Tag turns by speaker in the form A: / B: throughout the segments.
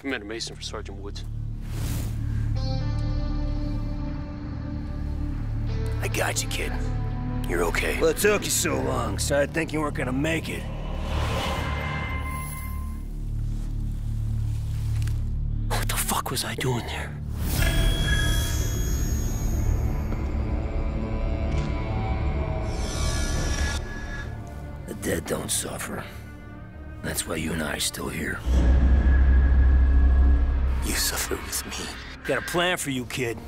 A: Commander Mason for Sergeant Woods.
B: I got you, kid. You're okay.
C: Well, it took you so long. Started thinking you weren't gonna make it.
A: What the fuck was I doing there?
B: The dead don't suffer. That's why you and I are still here. You suffer with me.
C: Got a plan for you, kid.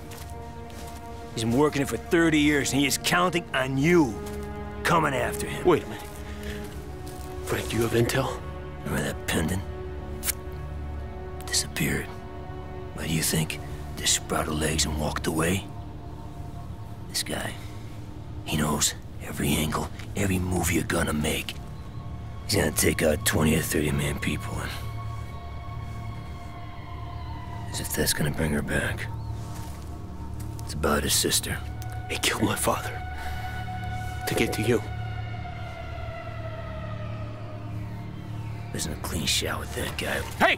C: He's been working it for 30 years, and he is counting on you coming after him.
A: Wait a minute. Frank, do you have intel?
B: Remember that pendant? Disappeared. What do you think? Just sprouted legs and walked away? This guy, he knows every angle, every move you're gonna make. He's gonna take out 20 or 30 man people and... As if that's gonna bring her back. It's about his sister.
A: He killed my father. To get to you.
B: Isn't a clean shot with that guy.
A: Hey!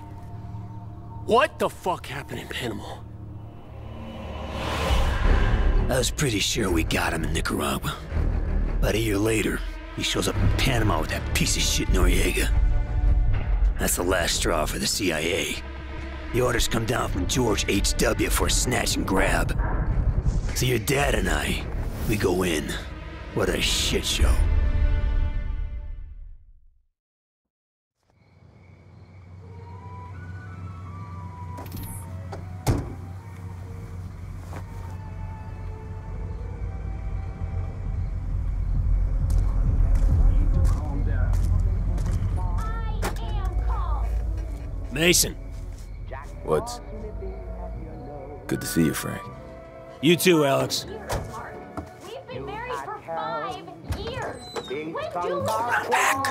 A: What the fuck happened in Panama?
B: I was pretty sure we got him in Nicaragua. About a year later, he shows up in Panama with that piece of shit Noriega. That's the last straw for the CIA. The orders come down from George H.W. for a snatch and grab. So your dad and I, we go in. What a shit show.
C: Mason,
D: Woods. Good to see you, Frank.
C: you too, Alex.
E: We've been married for five years. When do we
B: Run back!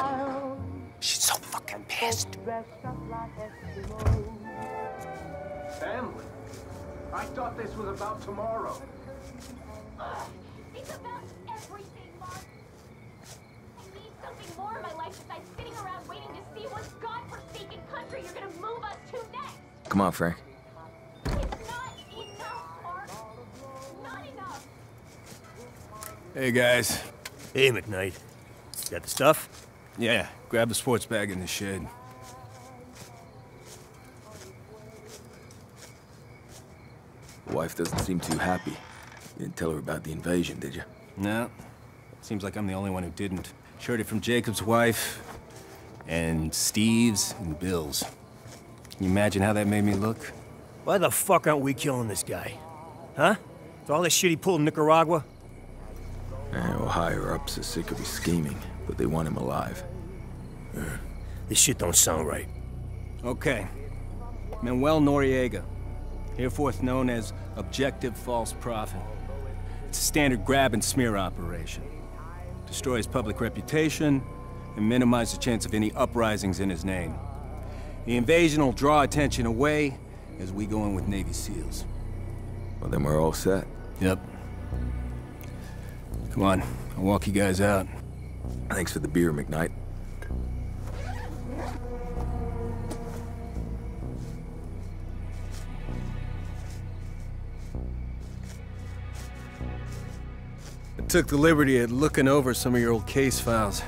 B: She's so fucking pissed.
F: Family? I thought this was about tomorrow.
E: It's about everything, Mark. I need something more in my life besides sitting around waiting to see what godforsaken country you're gonna move us to next.
D: Come on, Frank.
E: It's not enough, Mark. Not enough.
G: Hey, guys.
C: Hey, McKnight. Got the stuff?
G: Yeah, grab the sports bag in the shed.
D: Wife doesn't seem too happy. You didn't tell her about the invasion, did you?
G: No. Seems like I'm the only one who didn't. Heard it from Jacob's wife, and Steve's, and Bill's. Can you imagine how that made me look?
C: Why the fuck aren't we killing this guy? Huh? For all this shit he pulled in Nicaragua?
D: Eh, well, higher-ups are sick of his scheming, but they want him alive.
C: This shit don't sound right.
G: Okay. Manuel Noriega, hereforth known as Objective False Prophet. It's a standard grab and smear operation. Destroys public reputation and minimize the chance of any uprisings in his name. The invasion will draw attention away as we go in with Navy SEALs.
D: Well, then we're all set.
G: Yep. Come on, I'll walk you guys out.
D: Thanks for the beer, McKnight.
G: I took the liberty of looking over some of your old case files.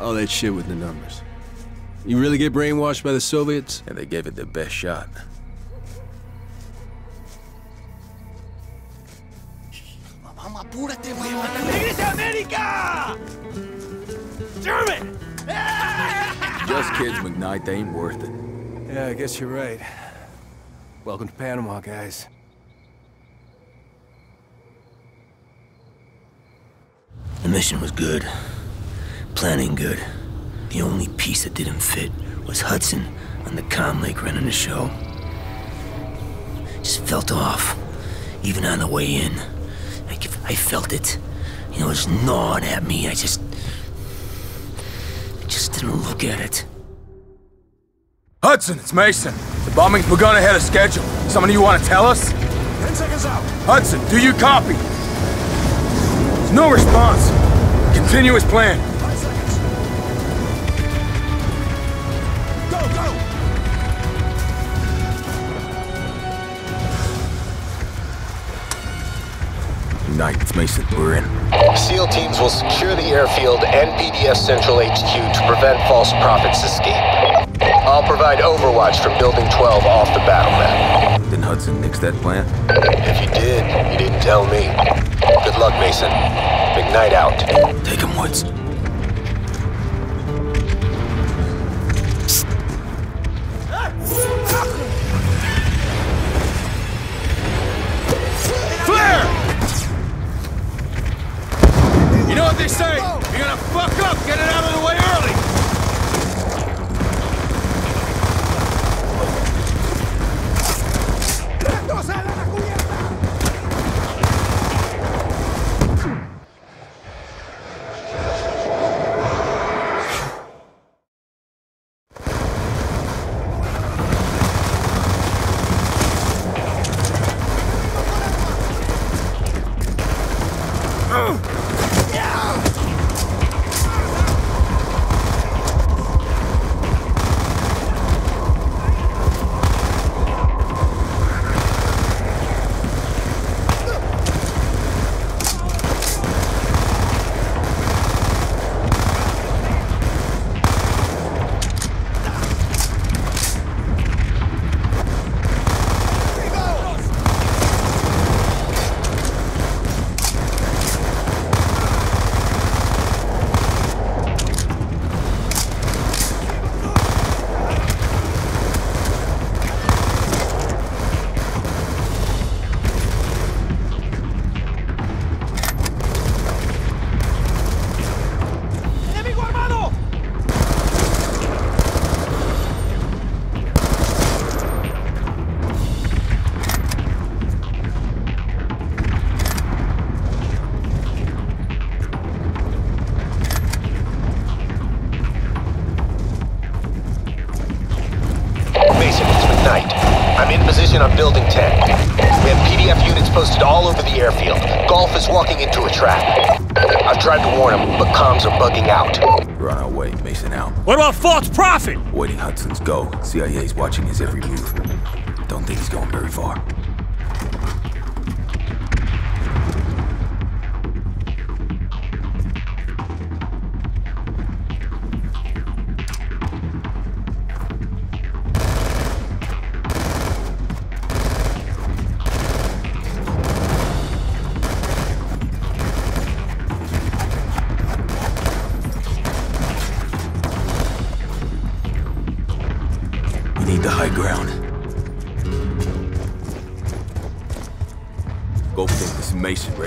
G: All that shit with the numbers. You really get brainwashed by the Soviets?
D: And they gave it their best shot. German! Just kids, McKnight. They ain't worth it.
G: Yeah, I guess you're right. Welcome to Panama, guys.
B: The mission was good. Planning good. The only piece that didn't fit was Hudson on the comm lake running the show. Just felt off. Even on the way in. I, I felt it. You know, it was gnawing at me. I just... I just didn't look at it.
H: Hudson, it's Mason. The bombing's begun ahead of schedule. Someone you want to tell us? Ten seconds out. Hudson, do you copy? There's no response. Continue as
D: Mason, we're in.
I: SEAL teams will secure the airfield and PDF Central HQ to prevent false prophets' escape. I'll provide overwatch from Building 12 off the battle map.
D: Then Hudson nixed that plan?
I: If you did, you didn't tell me. Good luck, Mason. McKnight out.
D: Take him, Woods.
H: They say? You're gonna fuck up, get it out of the way
D: Hudson's go. CIA's watching his every move. Don't think he's going very far.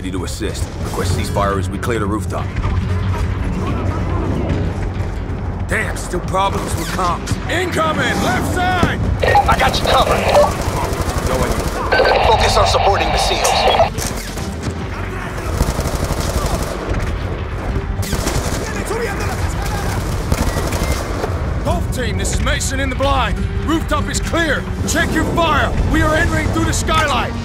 D: Ready to assist. Request ceasefire as we clear the rooftop.
H: Damn, still problems with comms. Incoming! Left side!
I: I got you covered.
D: Going.
I: Focus on supporting the SEALs.
H: Golf team, this is Mason in the blind. Rooftop is clear. Check your fire. We are entering through the skylight.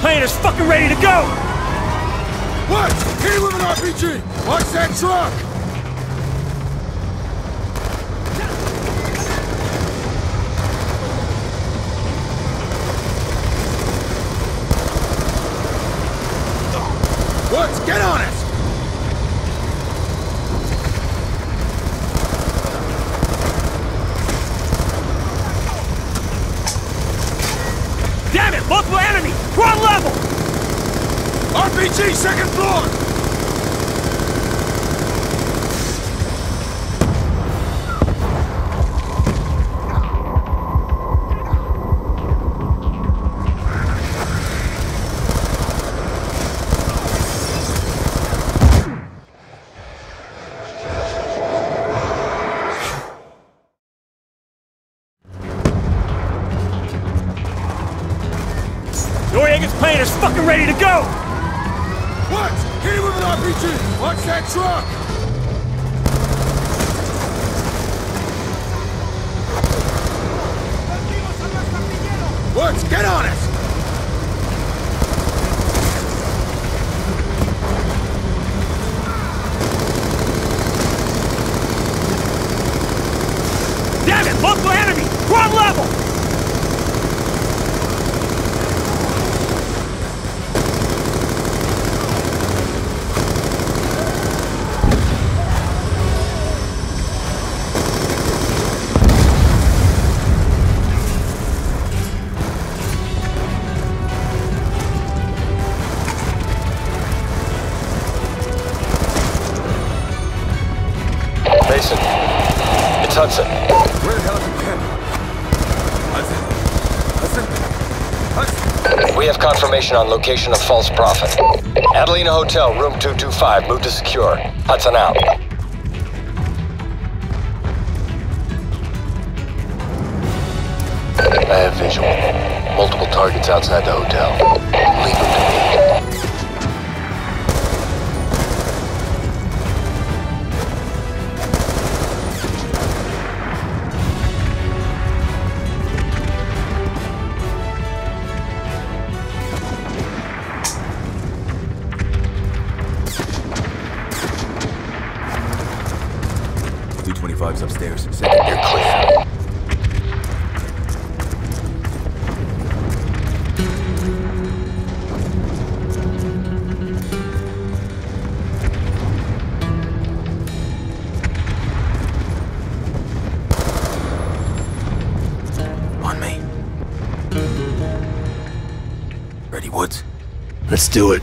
B: Plane is fucking ready to go!
H: What? Hit him an RPG! Watch that truck! Woods, get on it!
B: Multiple enemy! Ground level!
H: RPG, second floor!
B: Noriega's plane is fucking ready to go!
H: What? Hit him with an RPG! Watch that truck! Woods, get on it!
I: Hudson.
H: Where the hell is? Hudson? Hudson? Hudson?
I: We have confirmation on location of False Prophet. Adelina Hotel, room 225, move to secure. Hudson out. I have visual. Multiple targets outside the hotel. Leave
D: Fives upstairs. Second.
I: You're clear.
D: On me. Ready, Woods?
J: Let's do it.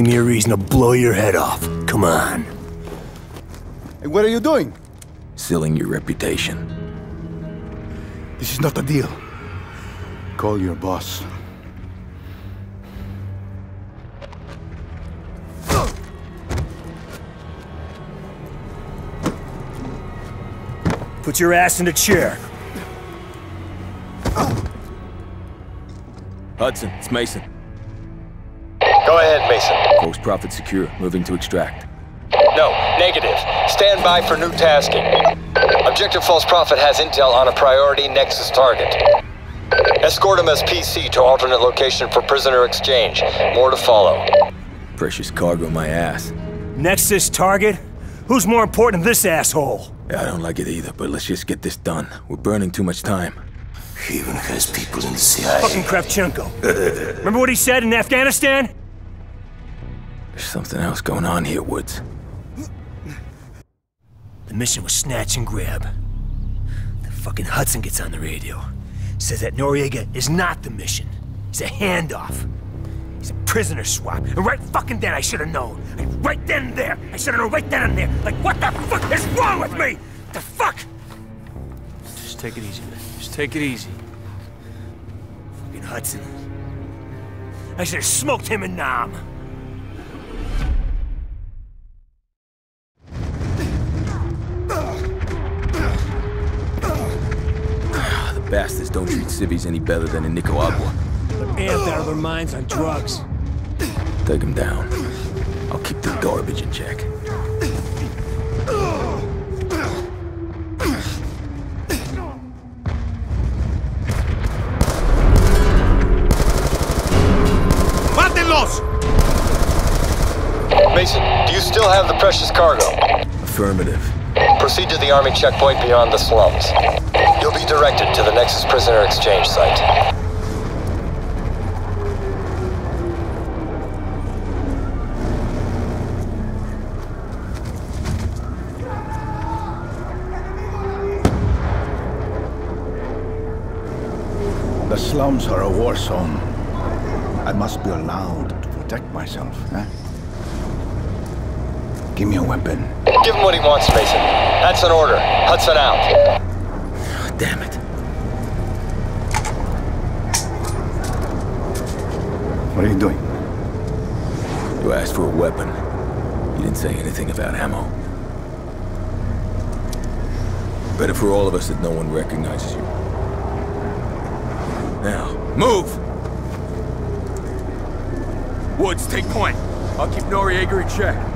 J: Give me a reason to blow your head off. Come on.
K: Hey, what are you doing?
D: Sealing your reputation.
K: This is not a deal. Call your boss.
B: Put your ass in a chair.
D: Hudson, it's Mason.
I: Go ahead, Mason.
D: False Prophet secure. Moving to extract.
I: No, negative. Stand by for new tasking. Objective False Prophet has intel on a priority Nexus target. Escort him as PC to alternate location for prisoner exchange. More to follow.
D: Precious cargo, my ass.
B: Nexus target? Who's more important than this asshole?
D: I don't like it either, but let's just get this done. We're burning too much time.
J: He even has people in the CIA.
B: Fucking Kravchenko. Remember what he said in Afghanistan?
D: There's something else going on here, Woods.
J: The mission was snatch and grab. The fucking Hudson gets on the radio. Says that Noriega is not the mission. It's a handoff. He's a prisoner swap. And right fucking then I should have known. Like, right then and there. I should have known right then and there. Like what the fuck is wrong with me? The fuck?
G: Just take it easy, man. Just take it easy.
J: Fucking Hudson. I should have smoked him in Nam.
D: Bastards don't civvies any better than in Nicaragua.
B: Amped out of their minds on drugs.
D: Take them down. I'll keep the garbage in check.
H: Mátenlos!
I: Mason, do you still have the precious cargo?
D: Affirmative.
I: Proceed to the army checkpoint beyond the slums redirected to the Nexus prisoner exchange site.
K: The slums are a war zone. I must be allowed to protect myself, eh? Give me a weapon.
I: Give him what he wants, Mason. That's an order. Hudson out.
D: Damn it.
K: What are you doing?
D: You asked for a weapon. You didn't say anything about ammo. Better for all of us that no one recognizes you. Now, move!
H: Woods, take point. I'll keep Noriega in check.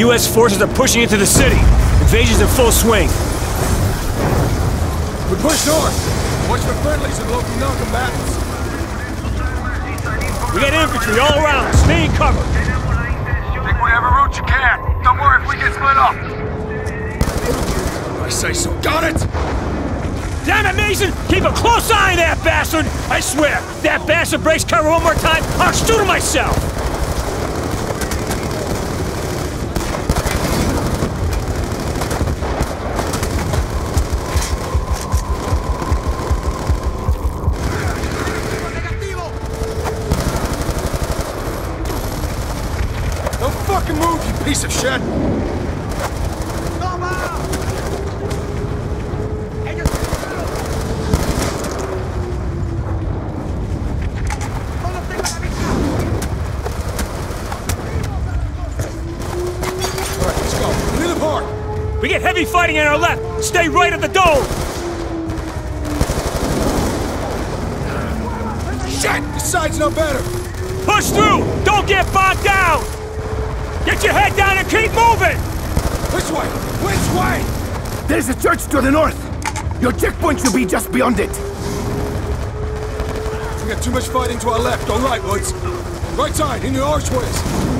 B: U.S. forces are pushing into the city. Invasion's in full swing.
H: We push north. Watch for friendlies and local non-combatants.
B: We got infantry all around. Stay in cover.
H: Take whatever route you can. Don't worry if we get split up. I say so. Got it!
B: Damn it, Mason! Keep a close eye on that bastard! I swear, that bastard breaks cover one more time, I'll shoot him myself!
H: Don't fucking move, you piece of shit! Alright, let's go. Near the!
B: We get heavy fighting on our left! Stay right at the dome!
H: Shit! The side's no better!
B: Push through! Don't get bogged down! Get your head down and keep moving!
H: Which way? Which way?
K: There's a church to the north! Your checkpoint should be just beyond it!
H: We got too much fighting to our left. All right, Woods. Right side, in the archways.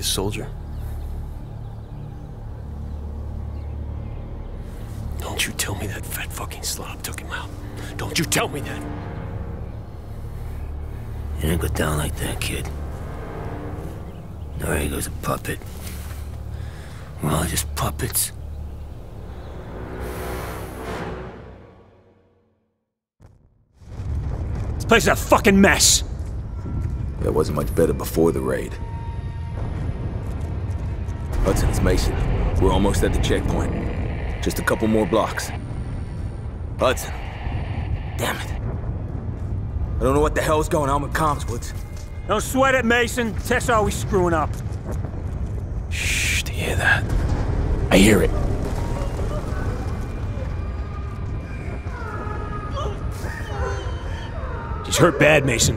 A: A soldier? Don't you tell me that fat fucking slob took him out. Don't you tell me that.
L: You didn't go down like that, kid. Noriega's a puppet. We're all just puppets.
B: This place is a fucking mess.
D: That wasn't much better before the raid. Hudson, it's Mason. We're almost at the checkpoint. Just a couple more blocks. Hudson. Damn it. I don't know what the hell's going on with comms, Woods.
B: Don't sweat it, Mason. Tech's always screwing up.
A: Shh, do you hear that?
L: I hear it.
B: He's hurt bad, Mason.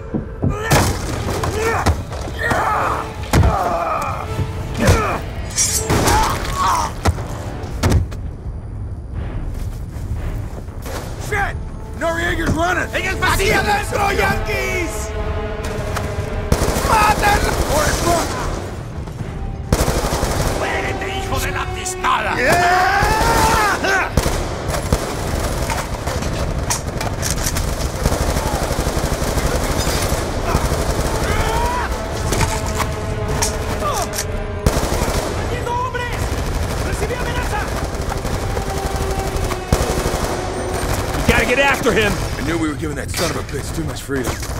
B: After him.
F: I knew we were giving that son of a bitch too much freedom.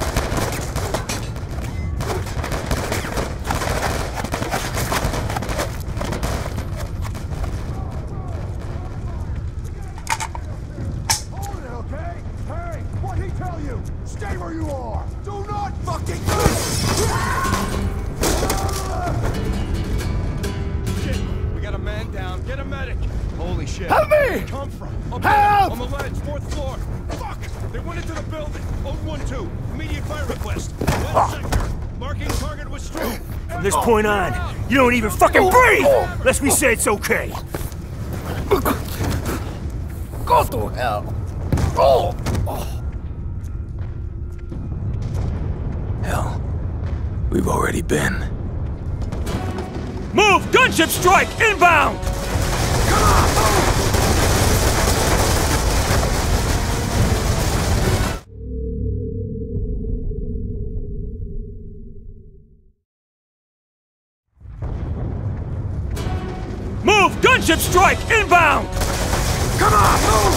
M: You
B: don't even fucking breathe! Oh. Unless we say it's okay.
K: Go to hell. Oh!
D: Hell, we've already been.
B: Move! Gunship strike! Inbound! Strike! Inbound!
F: Come on, move!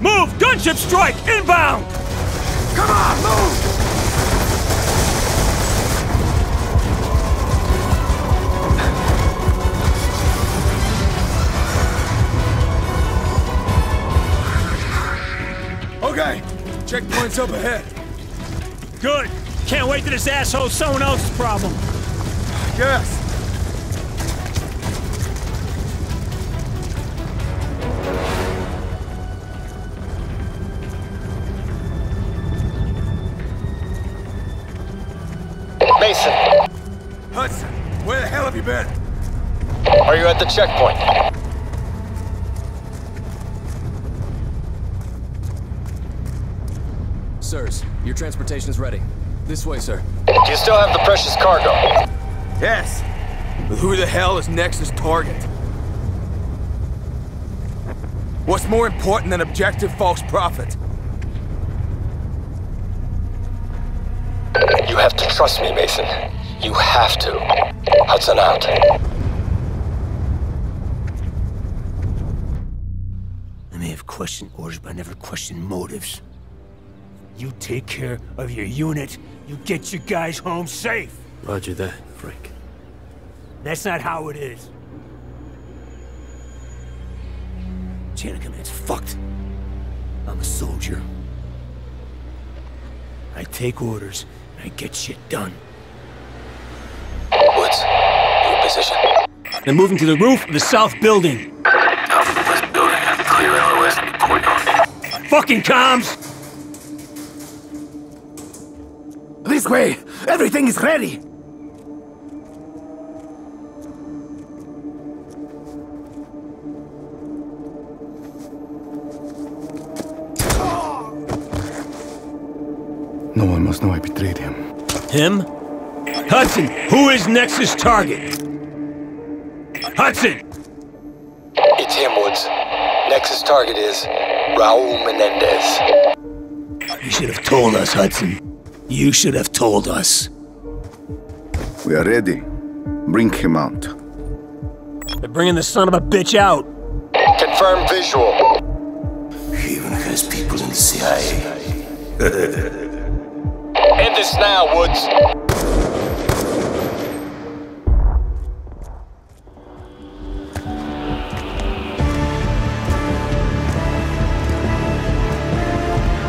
B: Move! Gunship strike! Inbound!
F: Okay, checkpoint's up ahead.
B: Good. Can't wait till this asshole's someone else's problem.
F: Yes.
I: Mason,
F: Hudson, where the hell have you been?
I: are you at the checkpoint?
N: Sirs, your transportation is ready. This way, sir.
I: Do you still have the precious cargo?
F: Yes. But who the hell is Nexus' target? What's more important than objective false prophet?
I: You have to trust me, Mason. You have to. Hudson out.
L: I may have questioned orders, but I never questioned motives.
B: You take care of your unit, you get your guys home safe.
A: Roger that, Frank.
B: That's not how it is.
L: Chain of command's fucked. I'm a soldier. I take orders, and I get shit done.
I: Woods, your position.
B: They're moving to the roof of the south building.
A: West building, clear LOS report on
B: Fucking comms!
K: This way! Everything is ready!
O: No one must know I betrayed him.
B: Him? Hudson, who is Nexus target? Hudson!
I: It's him, Woods. Nexus target is Raul Menendez.
K: You should have told us, Hudson. You should have told us.
O: We are ready. Bring him out.
B: They're bringing the son of a bitch out.
I: Confirm visual.
K: He even has people in the CIA.
I: End this now, Woods.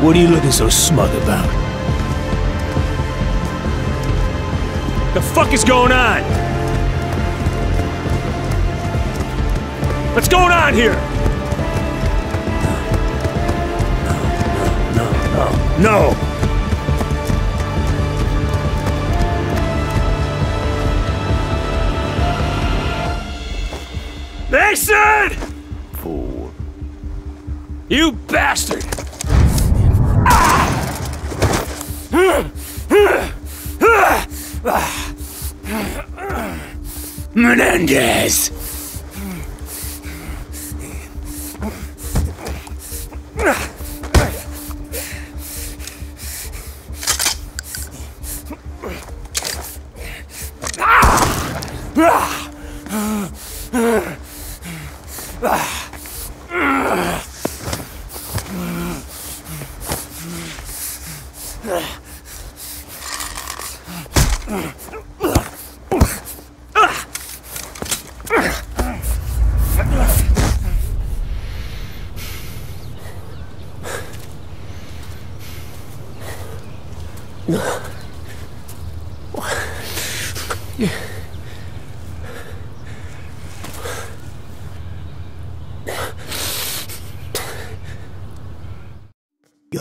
K: What are you looking so smug about?
B: The fuck is going on? What's going on here?
K: No, no,
B: No! No! Mason!
O: Fool.
B: You bastard!
K: Menendez! Mm. Your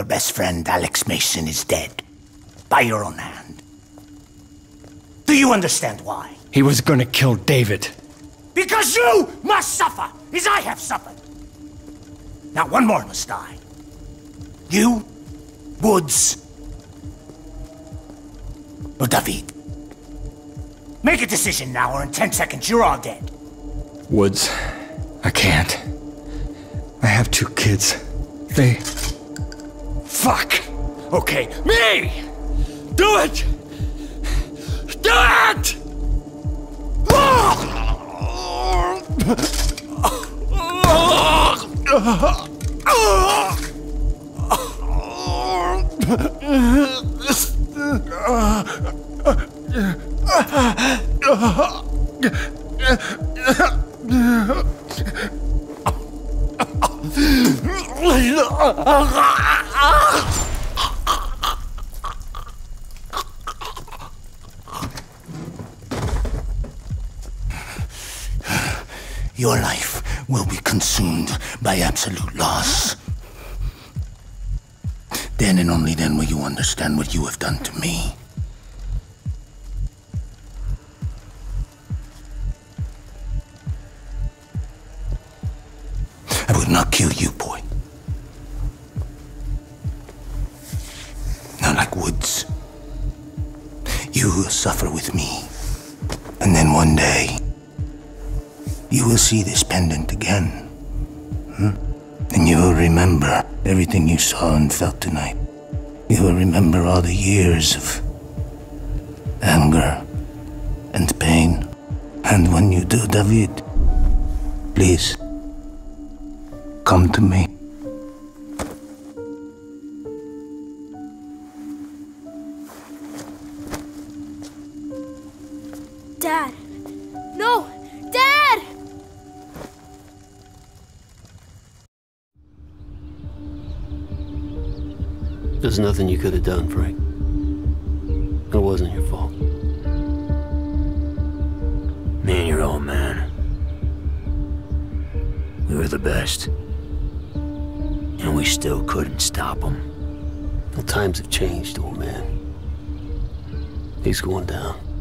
K: best friend, Alex Mason, is dead. By your own hand. Do you understand why?
G: He was gonna kill David.
K: Because you must suffer, as I have suffered. Now one more must die. You, Woods, or David. Make a decision now, or in ten seconds you're all dead.
G: Woods, I can't. I have two kids. They. Fuck! Okay, me! Do it! Do it!
K: Your felt tonight. You will remember all the years of anger and pain. And when you do, David, please come to me.
A: There's nothing you could have done, Frank. It wasn't your fault.
K: Me and your old man. We were the best. And we still couldn't stop him.
A: The times have changed, old man. He's going down.